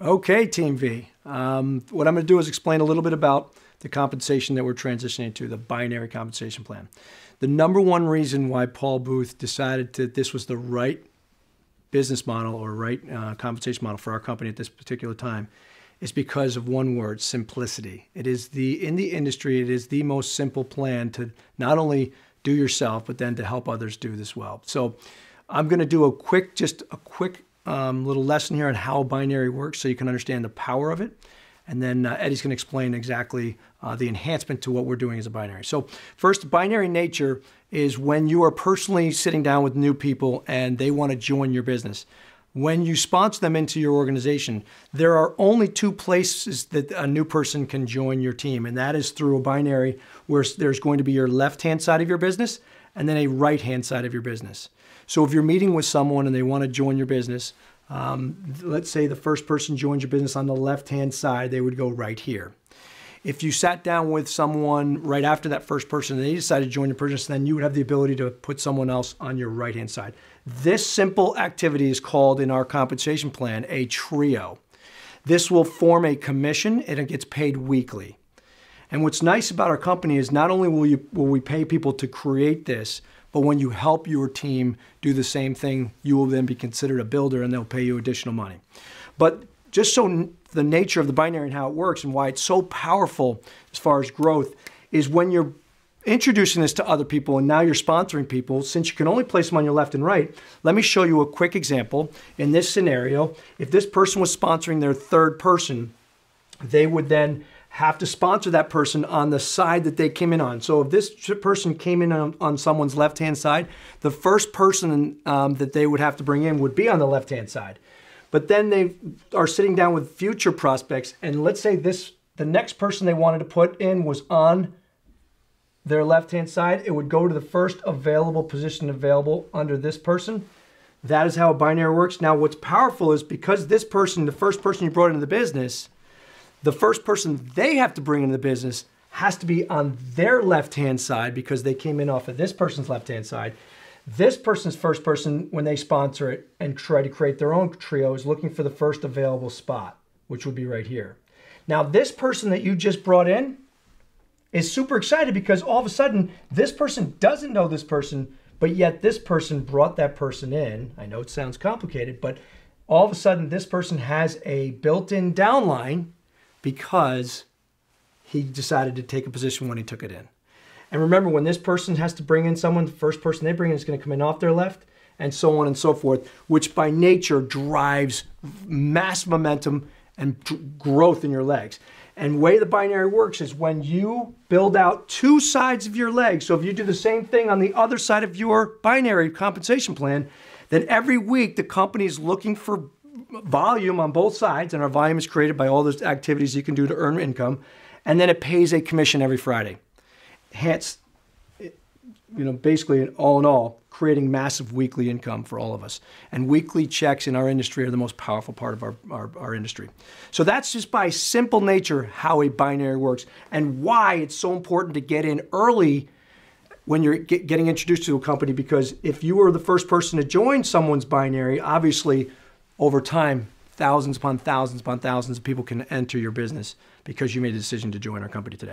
Okay, Team V. Um, what I'm going to do is explain a little bit about the compensation that we're transitioning to, the binary compensation plan. The number one reason why Paul Booth decided that this was the right business model or right uh, compensation model for our company at this particular time is because of one word, simplicity. It is the, in the industry, it is the most simple plan to not only do yourself, but then to help others do this well. So I'm going to do a quick, just a quick um, little lesson here on how binary works so you can understand the power of it. And then uh, Eddie's going to explain exactly uh, the enhancement to what we're doing as a binary. So first, binary nature is when you are personally sitting down with new people and they want to join your business. When you sponsor them into your organization, there are only two places that a new person can join your team, and that is through a binary where there's going to be your left-hand side of your business and then a right-hand side of your business. So if you're meeting with someone and they want to join your business, um, let's say the first person joins your business on the left-hand side, they would go right here. If you sat down with someone right after that first person and they decided to join your business, then you would have the ability to put someone else on your right-hand side. This simple activity is called in our compensation plan a trio. This will form a commission and it gets paid weekly. And what's nice about our company is not only will, you, will we pay people to create this, but when you help your team do the same thing, you will then be considered a builder and they'll pay you additional money. But just so the nature of the binary and how it works and why it's so powerful as far as growth is when you're introducing this to other people and now you're sponsoring people, since you can only place them on your left and right, let me show you a quick example. In this scenario, if this person was sponsoring their third person, they would then have to sponsor that person on the side that they came in on. So if this person came in on, on someone's left-hand side, the first person um, that they would have to bring in would be on the left-hand side. But then they are sitting down with future prospects, and let's say this, the next person they wanted to put in was on their left-hand side, it would go to the first available position available under this person. That is how a binary works. Now, what's powerful is because this person, the first person you brought into the business, the first person they have to bring into the business has to be on their left hand side because they came in off of this person's left hand side. This person's first person, when they sponsor it and try to create their own trio, is looking for the first available spot, which would be right here. Now, this person that you just brought in is super excited because all of a sudden, this person doesn't know this person, but yet this person brought that person in. I know it sounds complicated, but all of a sudden, this person has a built in downline because he decided to take a position when he took it in. And remember, when this person has to bring in someone, the first person they bring in is going to come in off their left, and so on and so forth, which by nature drives mass momentum and growth in your legs. And way the binary works is when you build out two sides of your legs. So if you do the same thing on the other side of your binary compensation plan, then every week the company is looking for volume on both sides, and our volume is created by all those activities you can do to earn income, and then it pays a commission every Friday. Hence, you know, basically, all in all, creating massive weekly income for all of us. And weekly checks in our industry are the most powerful part of our, our, our industry. So that's just by simple nature how a binary works and why it's so important to get in early when you're get, getting introduced to a company because if you are the first person to join someone's binary, obviously over time, thousands upon thousands upon thousands of people can enter your business because you made a decision to join our company today.